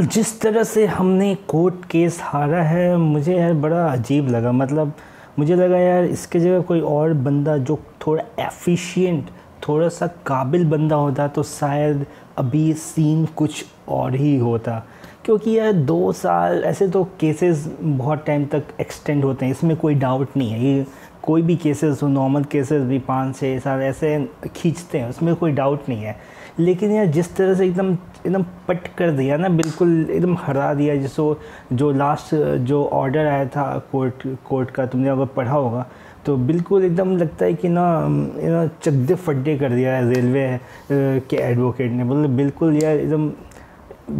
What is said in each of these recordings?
जिस तरह से हमने कोर्ट केस हारा है, मुझे यार बड़ा अजीब लगा। मतलब मुझे लगा यार इसके जगह कोई और बंदा जो थोड़ा एफिशिएंट थोड़ा सा काबिल बंदा होता तो शायद अभी सीन कुछ और ही होता। क्योंकि यार दो साल, ऐसे तो केसेस बहुत टाइम तक एक्सटेंड होते हैं, इसमें कोई डाउट नहीं है। ये कोई भी केसेस हो नॉर्मल केसेस भी पाँच छः साल ऐसे खींचते हैं, उसमें कोई डाउट नहीं है। लेकिन यार, जिस तरह से एकदम एकदम पट कर दिया ना, बिल्कुल एकदम हरा दिया, जिसको जो लास्ट जो ऑर्डर आया था कोर्ट कोर्ट का, तुमने अगर पढ़ा होगा तो बिल्कुल एकदम लगता है कि ना ना चकदे फड्डे कर दिया है रेलवे के एडवोकेट ने। मतलब बिल्कुल यार, एकदम,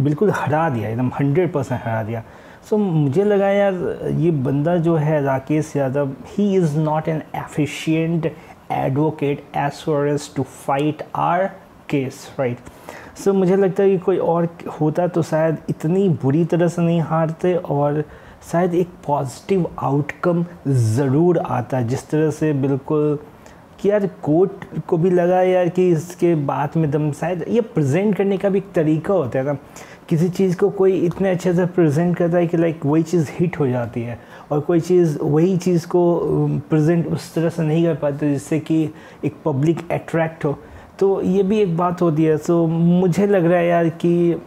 बिल्कुल हरा दिया, एकदम हंड्रेड परसेंट हरा दिया। सो so, मुझे लगा यार ये बंदा जो है Rakesh Yadav he is not an efficient advocate as far as to fight our case right so मुझे लगता है कि कोई और होता तो शायद इतनी बुरी तरह से नहीं हारते और शायद एक पॉजिटिव आउटकम ज़रूर आता जिस तरह से बिल्कुल कि यार कोर्ट को भी लगा यार कि इसके बाद में दम, शायद ये प्रेजेंट करने का भी एक तरीका होता है ना। किसी चीज़ को कोई इतने अच्छे से प्रेजेंट करता है कि लाइक वही चीज़ हिट हो जाती है और कोई चीज़, वही चीज़ को प्रेजेंट उस तरह से नहीं कर पाते जिससे कि एक पब्लिक अट्रैक्ट हो। तो ये भी एक बात होती है। सो मुझे लग रहा है यार कि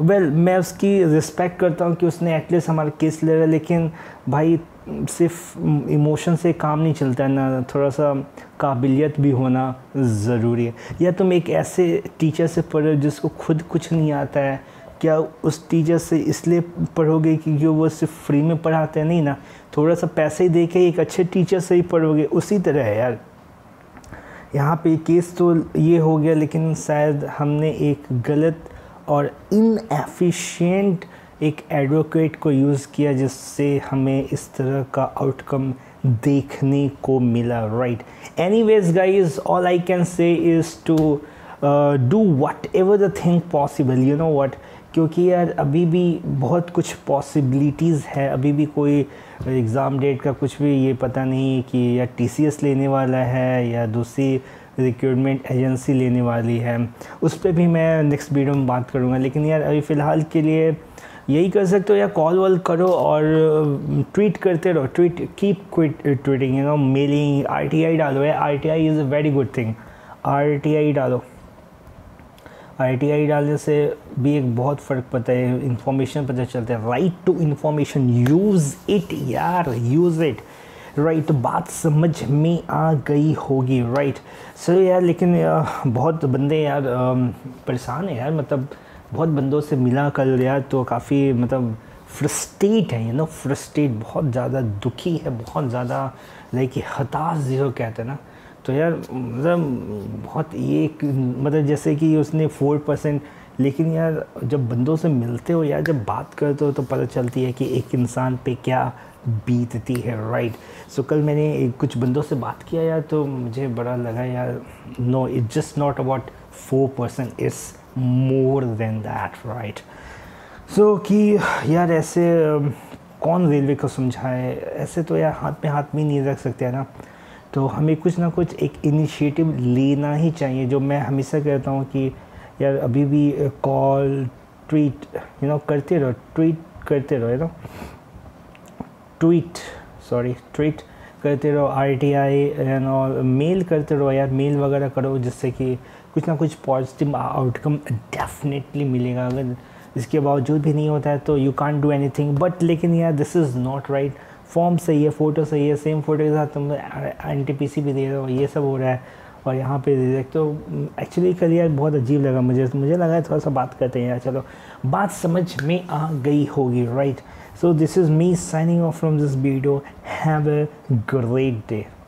वेल well, मैं उसकी रिस्पेक्ट करता हूँ कि उसने एटलीस्ट हमारा केस ले रहा है लेकिन भाई सिर्फ़ इमोशन से काम नहीं चलता है ना थोड़ा सा काबिलियत भी होना ज़रूरी है। या तुम एक ऐसे टीचर से पढ़ो जिसको खुद कुछ नहीं आता है क्या उस टीचर से इसलिए पढ़ोगे क्योंकि वो सिर्फ़ फ्री में पढ़ाते हैं? नहीं ना थोड़ा सा पैसे ही दे के एक अच्छे टीचर से ही पढ़ोगे उसी तरह है यार। यहाँ पे केस तो ये हो गया लेकिन शायद हमने एक गलत और इनएफिशिएंट एक एडवोकेट को यूज़ किया जिससे हमें इस तरह का आउटकम देखने को मिला right anyways guys all I can say is to do whatever the thing possible you know what क्योंकि यार अभी भी बहुत कुछ पॉसिबिलिटीज़ है। अभी भी कोई एग्ज़ाम डेट का कुछ भी ये पता नहीं कि या टीसीएस लेने वाला है या दूसरी रिक्रूटमेंट एजेंसी लेने वाली है। उस पर भी मैं नेक्स्ट वीडियो में बात करूँगा, लेकिन यार अभी फ़िलहाल के लिए यही कर सकते हो या कॉल वॉल करो और ट्वीट करते रहो। Tweet keep quit tweeting you know mailing R T I डालो है R T I is a very good thing R T I डालो। आर टी आई डालने से भी एक बहुत फ़र्क पता है। इंफॉर्मेशन पता चलता है। Right to information use it यार यूज़ इट राइट तो बात समझ में आ गई होगी राइट सर यार लेकिन यार, बहुत बंदे यार परेशान है यार मतलब बहुत बंदों से मिला कल यार तो काफ़ी मतलब फ्रस्टेट है यू नो फ्रस्ट्रेट बहुत ज़्यादा दुखी है बहुत ज़्यादा लाइक हताश जिसको कहते हैं ना. तो यार मतलब बहुत ये मतलब जैसे कि उसने फोर परसेंट लेकिन यार जब बंदों से मिलते हो यार जब बात करते हो तो पता चलती है कि एक इंसान पे क्या बीतती है राइट सो so, कल मैंने कुछ बंदों से बात किया यार तो मुझे बड़ा लगा यार no it just not about four percent is more than that right so कि यार ऐसे कौन रेलवे को समझाए? ऐसे तो यार हाथ में हाथ में नहीं रख सकते हैं ना? तो हमें कुछ ना कुछ एक इनिशिएटिव लेना ही चाहिए जो मैं हमेशा कहता हूँ कि यार अभी भी कॉल, ट्वीट यू नो करते रहो, ट्वीट करते रहो you know tweet sorry tweet करते रहो आर टी आई एंड और मेल करते रहो यार, मेल वगैरह करो जिससे कि कुछ ना कुछ पॉजिटिव आउटकम डेफिनेटली मिलेगा। अगर इसके बावजूद भी नहीं होता है तो you can do anything but लेकिन यार this is not right form सही है फ़ोटो सही है सेम फ़ोटो के साथ तुम एन टी पी सी भी दे रहे हो, ये सब हो रहा है। और यहाँ पे देख तो एक्चुअली करियर यार बहुत अजीब लगा मुझे। मुझे लगा थोड़ा सा बात करते हैं यार, चलो। बात समझ में आ गई होगी right so this is me signing off from this video have a great day.